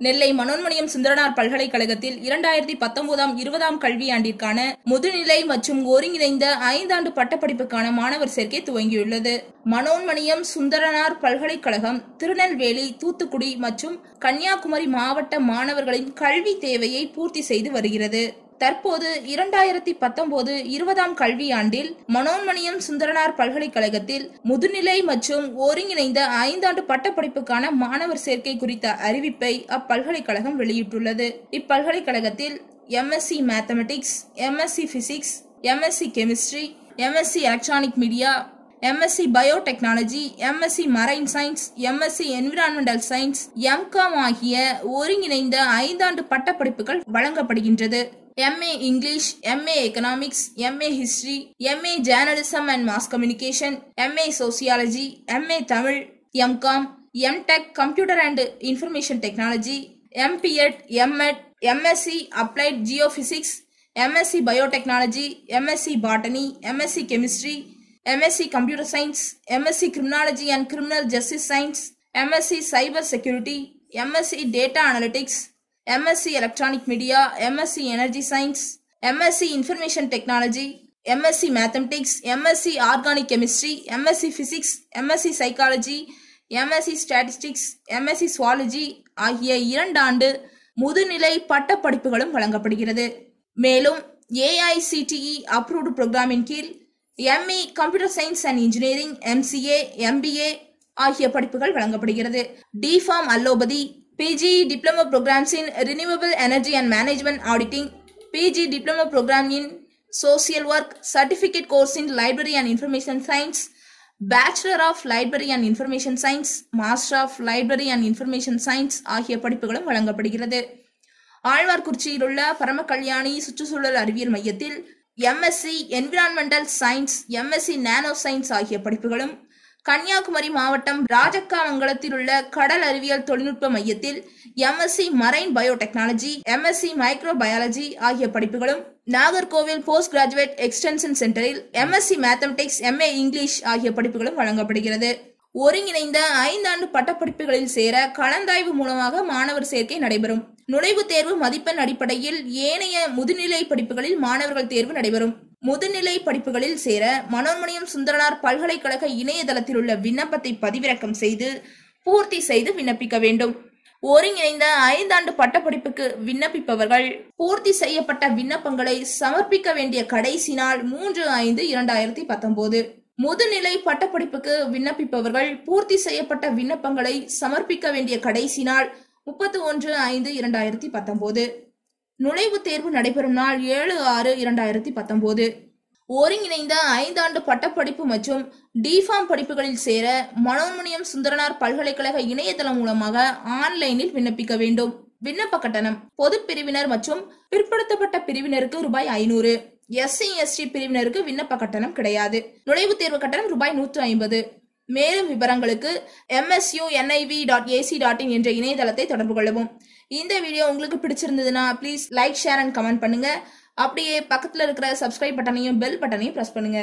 நெல்லை மனோன்மணியம் சுந்தரனார் பல்கலைக்கழகத்தில் இரண்டாயிரத்தி பத்தொன்பதாம் இருபதாம் கல்வியாண்டிற்கான முதுநிலை மற்றும் ஒருங்கிணைந்த ஐந்தாண்டு பட்டப்படிப்புக்கான மாணவர் சேர்க்கை துவங்கியுள்ளது. மனோன்மணியம் சுந்தரனார் பல்கலைக்கழகம் திருநெல்வேலி தூத்துக்குடி மற்றும் கன்னியாகுமரி மாவட்ட மாணவர்களின் கல்வி தேவையை பூர்த்தி செய்து வருகிறது. தற்போது இரண்டாயிரத்தி பத்தொன்பது இருபதாம் கல்வியாண்டில் மனோன்மணியம் சுந்தரனார் பல்கலைக்கழகத்தில் முதுநிலை மற்றும் ஒருங்கிணைந்த ஐந்தாண்டு பட்டப்படிப்புக்கான மாணவர் சேர்க்கை குறித்த அறிவிப்பை அப்பல்கலைக்கழகம் வெளியிட்டுள்ளது. இப்பல்கலைக்கழகத்தில் MSc mathematics MSc physics MSc chemistry MSc electronic media MSc biotechnology MSc marine science MSc environmental science MCom ஆகிய ஒருங்கிணைந்த ஐந்தாண்டு பட்டப்படிப்புகள் வழங்கப்படுகின்றது. MA English MA economics MA history MA journalism and mass communication MA sociology MA Tamil MCom MTech computer and information technology MPEd MEd MSc applied geophysics MSc biotechnology MSc botany MSc chemistry MSc computer science MSc criminology and criminal justice science MSc cyber security MSc data analytics MSc electronic media MSc energy science MSc information technology MSc mathematics MSc organic chemistry MSc physics MSc psychology MSc statistics MSc zoology ஆகிய இரண்டாண்டு முதுநிலை பட்டப்படிப்புகளும் வழங்கப்படுகிறது மேலும் AICTE approved ப்ரோக்ராமின் கீழ் ME computer science and engineering MCA MBA ஆகிய படிப்புகள் வழங்கப்படுகிறது. DPharm allopathy PG diploma programs in renewable energy and management auditing PG diploma program in social work certificate course in library and information science bachelor of library and information science master of library and information science ஆகிய படிப்புகளும் வழங்கப்படுகிறது. ஆழ்வார்குறிச்சியில் உள்ள பரம கல்யாணி சுற்றுச்சூழல் அறிவியல் மையத்தில் MSc environmental science MSc nanoscience ஆகிய படிப்புகளும் கன்னியாகுமரி மாவட்டம் ராஜக்காமங்கலத்தில் உள்ள கடல் அறிவியல் தொழில்நுட்ப மையத்தில் MSc marine biotechnology MSc microbiology ஆகிய படிப்புகளும் நாகர்கோவில் போஸ்ட் கிராஜுவேட் எக்ஸ்டென்ஷன் சென்டரில் எம்எஸ்சி மேத்தமெட்டிக்ஸ் எம்ஏ இங்கிலீஷ் ஆகிய படிப்புகளும் வழங்கப்படுகிறது. ஒருங்கிணைந்த ஐந்தாண்டு பட்டப்படிப்புகளில் சேர கலந்தாய்வு மூலமாக மாணவர் சேர்க்கை நடைபெறும். நுழைவுத் தேர்வு மதிப்பெண் அடிப்படையில் ஏனைய முதுநிலை படிப்புகளில் மாணவர்கள் தேர்வு நடைபெறும். முதுநிலை படிப்புகளில் சேர மனோன்மணியம் சுந்தரனார் பல்கலைக்கழக இணையதளத்தில் உள்ள விண்ணப்பத்தை பதிவிறக்கம் செய்து பூர்த்தி செய்து விண்ணப்பிக்க வேண்டும். ஒருங்கிணைந்த ஐந்தாண்டு பட்டப்படிப்புக்கு விண்ணப்பிப்பவர்கள் பூர்த்தி செய்யப்பட்ட விண்ணப்பங்களை சமர்ப்பிக்க வேண்டிய கடைசி நாள் மூன்று ஐந்து இரண்டாயிரத்தி பத்தொன்பது. முதுநிலை பட்டப்படிப்புக்கு விண்ணப்பிப்பவர்கள் பூர்த்தி செய்யப்பட்ட விண்ணப்பங்களை சமர்ப்பிக்க வேண்டிய கடைசி நாள் முப்பத்தி ஒன்று ஐந்து இரண்டாயிரத்தி பத்தொன்பது நுழைவுத் தேர்வு நடைபெறும் நாள் ஏழு ஆறு இரண்டாயிரத்தி பத்தொன்பது ஒருங்கிணைந்த ஐந்தாண்டு பட்டப்படிப்பு மற்றும் டிஃபார்ம் படிப்புகளில் சேர மனோன்மணியம் சுந்தரனார் பல்கலைக்கழக இணையதளம் மூலமாக ஆன்லைனில் விண்ணப்பிக்க வேண்டும். விண்ணப்ப கட்டணம் பொது பிரிவினர் மற்றும் பிற்படுத்தப்பட்ட பிரிவினருக்கு ரூபாய் ஐநூறு. எஸ்சி எஸ்டி பிரிவினருக்கு விண்ணப்ப கட்டணம் கிடையாது. நுழைவுத் தேர்வு கட்டணம் ரூபாய் நூற்று ஐம்பது. மேலும் விவரங்களுக்கு MSU NIV dot AC dot in என்ற இணையதளத்தை தொடர்பு கொள்ளவும். இந்த வீடியோ உங்களுக்கு பிடிச்சிருந்ததுன்னா please like share and comment பண்ணுங்க. அப்படியே பக்கத்தில் இருக்கிற சப்ஸ்கிரைப் பட்டனையும் பெல் பட்டனையும் ப்ரெஸ் பண்ணுங்க.